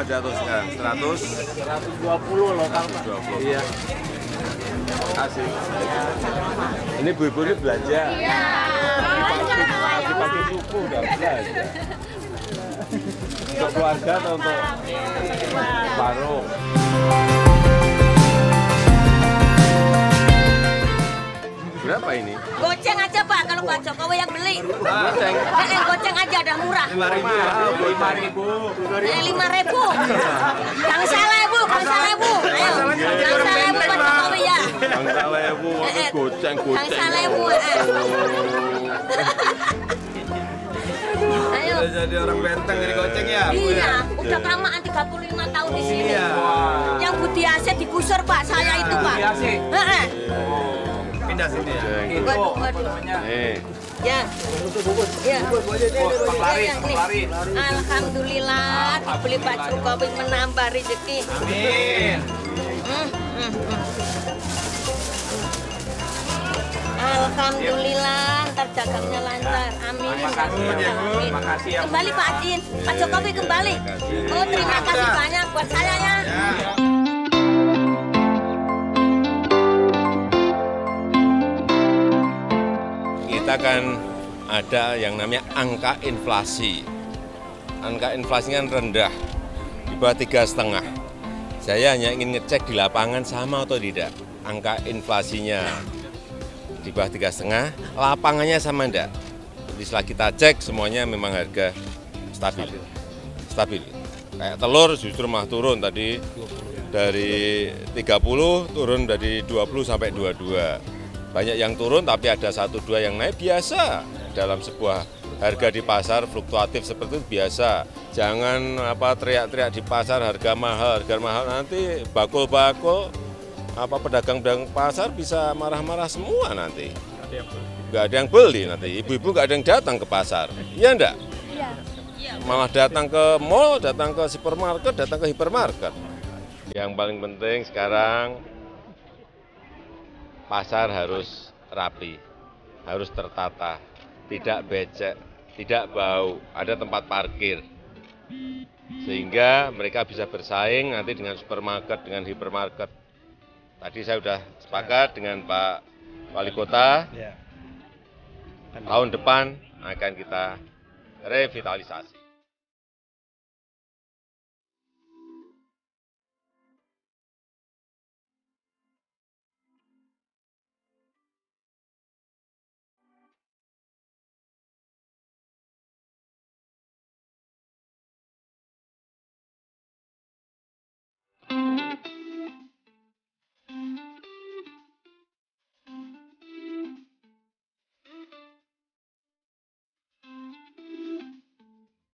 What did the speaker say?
Berapa jatuh sekarang? 100? 120 lokal Pak. 120. Iya. Asik. Ini bu-ibu ini belanja. Iya. Pagi-pagi suku udah belanja. Untuk keluarga atau untuk warung? Pak Jokowi yang beli. Goceng. Eh, goceng aja ada murah. Lima ribu? Lima ribu. Eh, lima ribu. Kang salah bu, kang salah bu. Ayo, kang salah bu Pak Jokowi ya. Yang salah bu, Eh, eh, goceng Kang goceng. salah bu. eh. Ayo. Udah jadi orang benteng ini goceng ya? Bu, ya? Iya, udah kelamaan 35 tahun di sini. Iya. Yang Budi Aceh digusur Pak, saya itu Pak. Budi Aceh? Heeh. Pindah sini ya? Itu apa namanya? Nih, Ya. Ya. Pak Lari, Ya, Pak nih. Lari. Alhamdulillah dibeli Pak Jokowi menambah rezeki. Amin. Hmm, hmm, hmm. Alhamdulillah, ntar dagangnya lancar. Amin. Terima kasih ya. Terima kasih ya. Kembali Pak Adin, Pak Jokowi kembali. Oh terima kita kan ada yang namanya angka inflasi. Angka inflasi kan rendah, di bawah tiga setengah. Saya hanya ingin ngecek di lapangan sama atau tidak. Angka inflasinya di bawah tiga setengah, lapangannya sama enggak? Jadi setelah kita cek semuanya memang harga stabil, stabil. Kayak telur justru mah turun tadi dari 30 turun dari 20 sampai 22 banyak yang turun tapi ada satu dua yang naik biasa. Dalam sebuah harga di pasar fluktuatif seperti itu biasa. Jangan apa teriak-teriak di pasar harga mahal harga mahal. Nanti bakul-bakul apa pedagang-pedagang pasar bisa marah-marah semua nanti. Nggak ada yang beli. Nanti. Ibu-ibu nggak ada yang datang ke pasar. Iya enggak malah datang ke mall datang ke supermarket datang ke hipermarket. Yang paling penting sekarang pasar harus rapi, harus tertata, tidak becek, tidak bau, ada tempat parkir. Sehingga mereka bisa bersaing nanti dengan supermarket, dengan hipermarket. Tadi saya sudah sepakat dengan Pak Wali Kota, Ya. tahun depan akan kita revitalisasi.